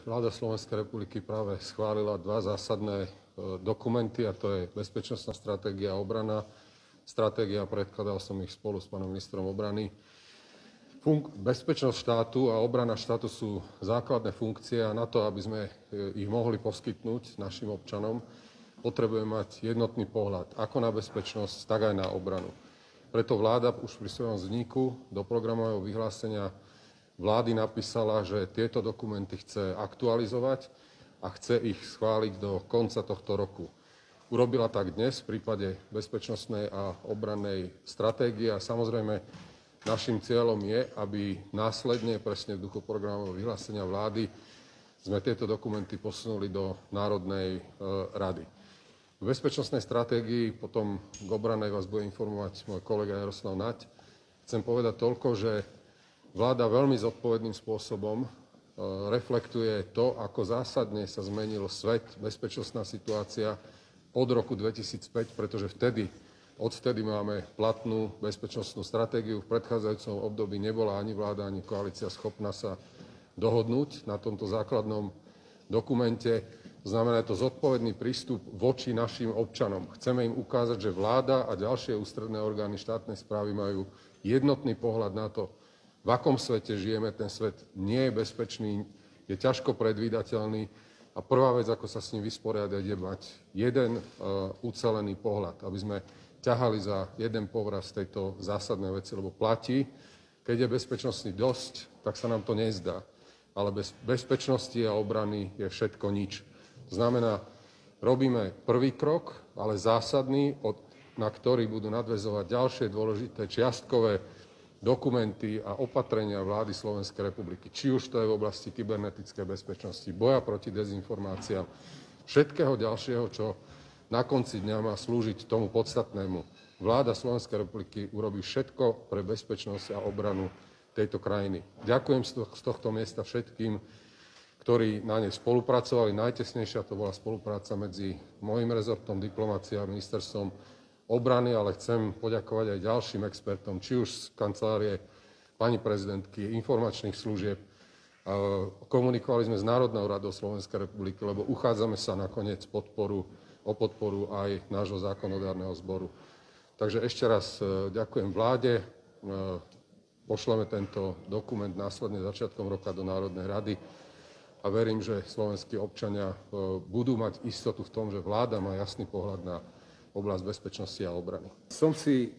Vláda Slovenskej republiky práve schválila dva zásadné e, dokumenty, a to je bezpečnostná stratégia a obrana. Stratégia, predkladal som ich spolu s pánom ministrom obrany. Funk- bezpečnosť štátu a obrana štátu sú základné funkcie a na to, aby sme e, ich mohli poskytnúť našim občanom, potrebujeme mať jednotný pohľad ako na bezpečnosť, tak aj na obranu. Preto vláda už pri svojom vzniku do programového vyhlásenia vlády napísala, že tieto dokumenty chce aktualizovať a chce ich schváliť do konca tohto roku. Urobila tak dnes v prípade bezpečnostnej a obrannej stratégie a samozrejme našim cieľom je, aby následne, presne v duchu programového vyhlásenia vlády, sme tieto dokumenty posunuli do Národnej e, rady. V bezpečnostnej stratégii potom k obranej vás bude informovať môj kolega Jaroslav Nať. Chcem povedať toľko, že Vláda veľmi zodpovedným spôsobom e, reflektuje to, ako zásadne sa zmenil svet, bezpečnostná situácia od roku 2005, pretože vtedy, odvtedy máme platnú bezpečnostnú stratégiu. V predchádzajúcom období nebola ani vláda, ani koalícia schopná sa dohodnúť na tomto základnom dokumente. Znamená to zodpovedný prístup voči našim občanom. Chceme im ukázať, že vláda a ďalšie ústredné orgány štátnej správy majú jednotný pohľad na to, v akom svete žijeme. Ten svet nie je bezpečný, je ťažko predvídateľný a prvá vec, ako sa s ním vysporiadať, je mať jeden uh, ucelený pohľad, aby sme ťahali za jeden povraz tejto zásadnej veci, lebo platí, keď je bezpečnostný dosť, tak sa nám to nezdá. Ale bez bezpečnosti a obrany je všetko nič. To znamená, robíme prvý krok, ale zásadný, na ktorý budú nadvezovať ďalšie dôležité čiastkové dokumenty a opatrenia vlády Slovenskej republiky, či už to je v oblasti kybernetickej bezpečnosti, boja proti dezinformáciám, všetkého ďalšieho, čo na konci dňa má slúžiť tomu podstatnému. Vláda Slovenskej republiky urobí všetko pre bezpečnosť a obranu tejto krajiny. Ďakujem z tohto miesta všetkým, ktorí na nej spolupracovali. Najtesnejšia to bola spolupráca medzi môjim rezortom diplomácia a ministerstvom obrany, ale chcem poďakovať aj ďalším expertom, či už z kancelárie pani prezidentky, informačných služieb. Komunikovali sme s Národnou radou Slovenskej republiky, lebo uchádzame sa nakoniec podporu, o podporu aj nášho zákonodárneho zboru. Takže ešte raz e, ďakujem vláde. E, pošleme tento dokument následne začiatkom roka do Národnej rady a verím, že slovenskí občania e, budú mať istotu v tom, že vláda má jasný pohľad na oblasť bezpečnosti a obrany. Som si,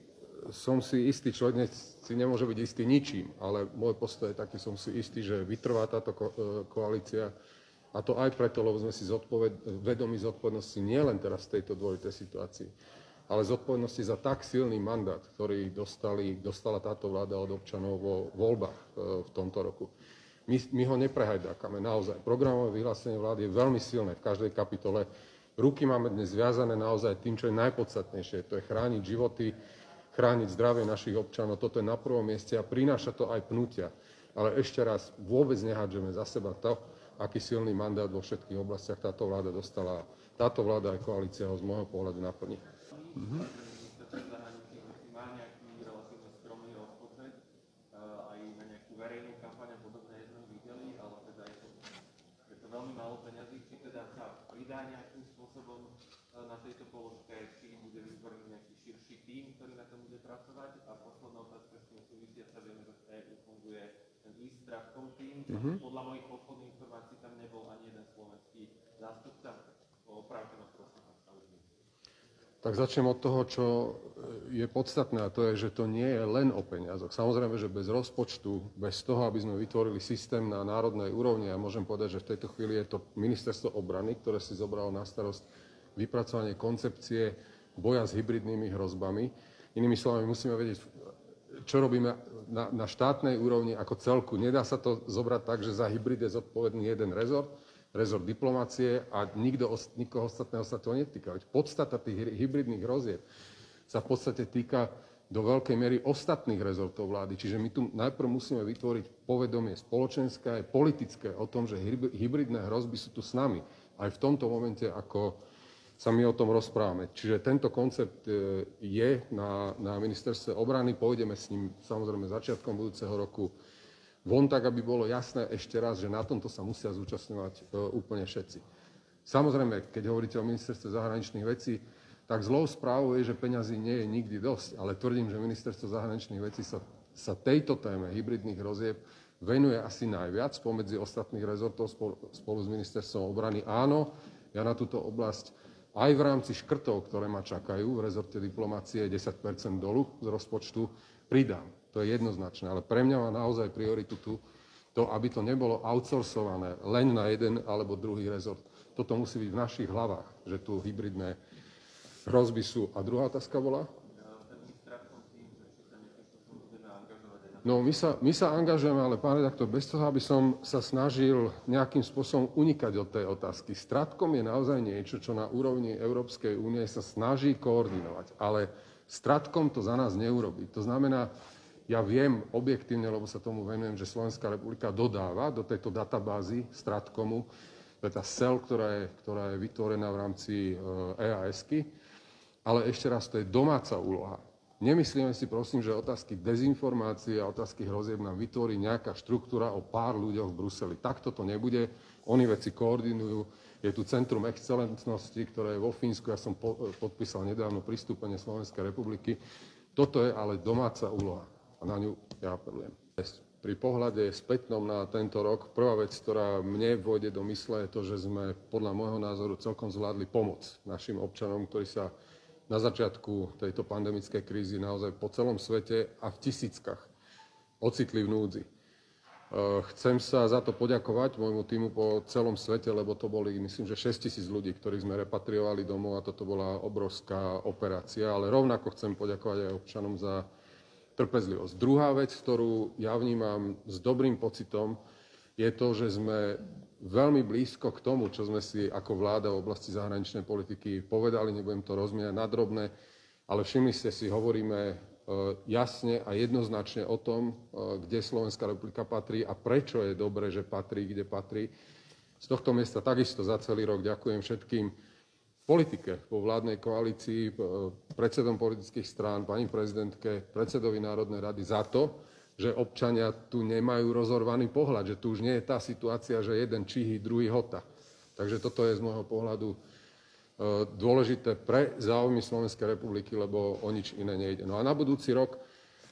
som si istý, človek si nemôže byť istý ničím, ale môj postoj je taký, som si istý, že vytrvá táto ko- e, koalícia a to aj preto, lebo sme si zodpoved, vedomi zodpovednosti nielen teraz v tejto dôležitej situácii, ale zodpovednosti za tak silný mandát, ktorý dostali, dostala táto vláda od občanov vo voľbách e, v tomto roku. My, my ho neprehajdákame, naozaj. Programové vyhlásenie vlády je veľmi silné v každej kapitole Ruky máme dnes zviazané naozaj tým, čo je najpodstatnejšie. To je chrániť životy, chrániť zdravie našich občanov. Toto je na prvom mieste a prináša to aj pnutia. Ale ešte raz, vôbec nehádžeme za seba to, aký silný mandát vo všetkých oblastiach táto vláda dostala. Táto vláda aj koalícia ho z môjho pohľadu naplní. Mm-hmm. veľmi málo peňazí, či teda sa pridá nejakým spôsobom e, na tejto položke, či bude vytvorený nejaký širší tím, ktorý na tom bude pracovať. A posledná otázka s tým súvisiaca, vieme, že v EU funguje ten East Stratcom tým. Mm-hmm. Podľa mojich posledných informácií tam nebol ani jeden slovenský zástupca. Opravte ma. Tak začnem od toho, čo je podstatné, a to je, že to nie je len o peniazoch. Samozrejme, že bez rozpočtu, bez toho, aby sme vytvorili systém na národnej úrovni, a môžem povedať, že v tejto chvíli je to ministerstvo obrany, ktoré si zobralo na starosť vypracovanie koncepcie boja s hybridnými hrozbami. Inými slovami, musíme vedieť, čo robíme na, na štátnej úrovni ako celku. Nedá sa to zobrať tak, že za hybrid je zodpovedný jeden rezort, rezort diplomácie a nikto, nikoho ostatného sa to netýka. Veď podstata tých hybridných hrozieb sa v podstate týka do veľkej miery ostatných rezortov vlády. Čiže my tu najprv musíme vytvoriť povedomie spoločenské aj politické o tom, že hybridné hrozby sú tu s nami. Aj v tomto momente, ako sa my o tom rozprávame. Čiže tento koncept e, je na, na ministerstve obrany. Pôjdeme s ním samozrejme začiatkom budúceho roku von tak, aby bolo jasné ešte raz, že na tomto sa musia zúčastňovať e, úplne všetci. Samozrejme, keď hovoríte o ministerstve zahraničných vecí, tak zlou správou je, že peňazí nie je nikdy dosť, ale tvrdím, že ministerstvo zahraničných vecí sa, sa tejto téme hybridných rozieb venuje asi najviac pomedzi ostatných rezortov spolu, spolu s ministerstvom obrany. Áno, ja na túto oblasť aj v rámci škrtov, ktoré ma čakajú v rezorte diplomácie 10% dolu z rozpočtu, pridám. To je jednoznačné. Ale pre mňa má naozaj prioritu tu to, aby to nebolo outsourcované len na jeden alebo druhý rezort. Toto musí byť v našich hlavách, že tu hybridné hrozby sú. A druhá otázka bola? No, my sa, my sa angažujeme, ale pán redaktor, bez toho, aby som sa snažil nejakým spôsobom unikať od tej otázky. Stratkom je naozaj niečo, čo na úrovni Európskej únie sa snaží koordinovať, ale stratkom to za nás neurobí. To znamená, ja viem objektívne, lebo sa tomu venujem, že Slovenská republika dodáva do tejto databázy Stratkomu, to je tá SEL, ktorá je, ktorá je vytvorená v rámci EASky, ale ešte raz, to je domáca úloha. Nemyslíme si prosím, že otázky dezinformácie a otázky hrozieb nám vytvorí nejaká štruktúra o pár ľuďoch v Bruseli. Takto to nebude. Oni veci koordinujú. Je tu Centrum excelentnosti, ktoré je vo Fínsku. Ja som podpísal nedávno pristúpenie Slovenskej republiky. Toto je ale domáca úloha a na ňu ja apelujem. Pri pohľade spätnom na tento rok prvá vec, ktorá mne vôjde do mysle, je to, že sme podľa môjho názoru celkom zvládli pomoc našim občanom, ktorí sa na začiatku tejto pandemickej krízy naozaj po celom svete a v tisíckach ocitli v núdzi. E, chcem sa za to poďakovať môjmu týmu po celom svete, lebo to boli, myslím, že 6 tisíc ľudí, ktorých sme repatriovali domov a toto bola obrovská operácia, ale rovnako chcem poďakovať aj občanom za trpezlivosť. Druhá vec, ktorú ja vnímam s dobrým pocitom, je to, že sme veľmi blízko k tomu, čo sme si ako vláda v oblasti zahraničnej politiky povedali, nebudem to rozmiať na drobné, ale všimli ste si, hovoríme e, jasne a jednoznačne o tom, e, kde Slovenská republika patrí a prečo je dobré, že patrí, kde patrí. Z tohto miesta takisto za celý rok ďakujem všetkým politike vo vládnej koalícii, predsedom politických strán, pani prezidentke, predsedovi Národnej rady za to, že občania tu nemajú rozorvaný pohľad, že tu už nie je tá situácia, že jeden číhy, druhý hota. Takže toto je z môjho pohľadu e, dôležité pre záujmy Slovenskej republiky, lebo o nič iné nejde. No a na budúci rok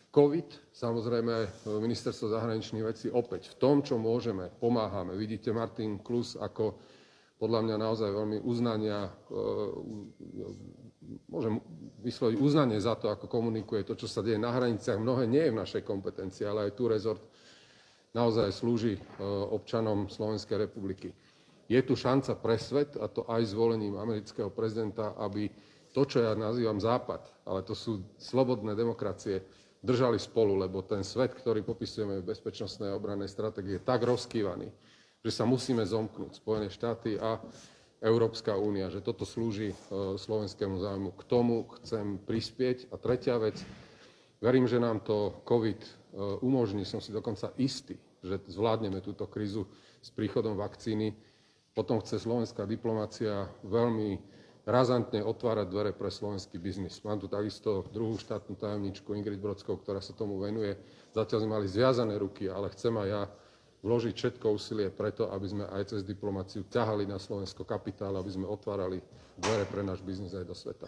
COVID, samozrejme e, ministerstvo zahraničných vecí opäť v tom, čo môžeme, pomáhame. Vidíte Martin Klus ako podľa mňa naozaj veľmi uznania, e, môžem vysloviť uznanie za to, ako komunikuje to, čo sa deje na hraniciach. Mnohé nie je v našej kompetencii, ale aj tu rezort naozaj slúži e, občanom Slovenskej republiky. Je tu šanca pre svet, a to aj zvolením amerického prezidenta, aby to, čo ja nazývam Západ, ale to sú slobodné demokracie, držali spolu, lebo ten svet, ktorý popisujeme v bezpečnostnej obrannej stratégii, je tak rozkývaný, že sa musíme zomknúť, Spojené štáty a Európska únia, že toto slúži e, slovenskému záujmu. K tomu chcem prispieť. A tretia vec, verím, že nám to COVID e, umožní, som si dokonca istý, že zvládneme túto krízu s príchodom vakcíny. Potom chce slovenská diplomácia veľmi razantne otvárať dvere pre slovenský biznis. Mám tu takisto druhú štátnu tajomničku Ingrid Brodskou, ktorá sa tomu venuje. Zatiaľ sme mali zviazané ruky, ale chcem aj ja vložiť všetko úsilie preto, aby sme aj cez diplomáciu ťahali na Slovensko kapitál, aby sme otvárali dvere pre náš biznis aj do sveta.